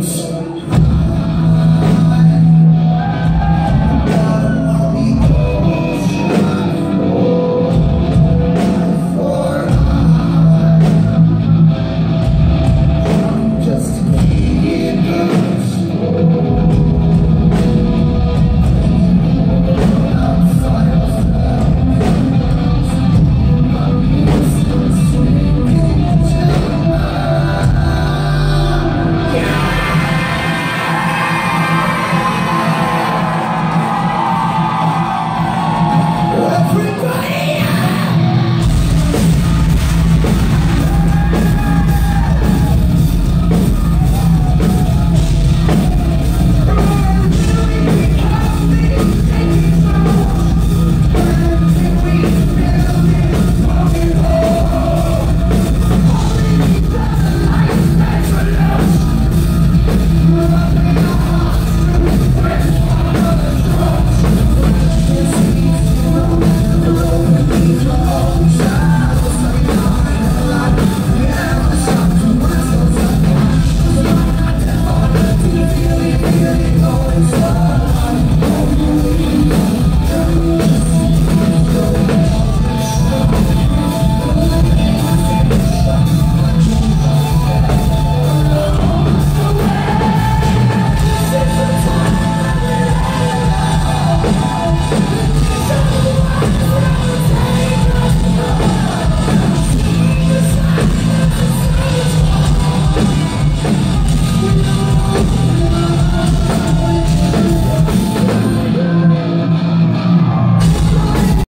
anos. Yes.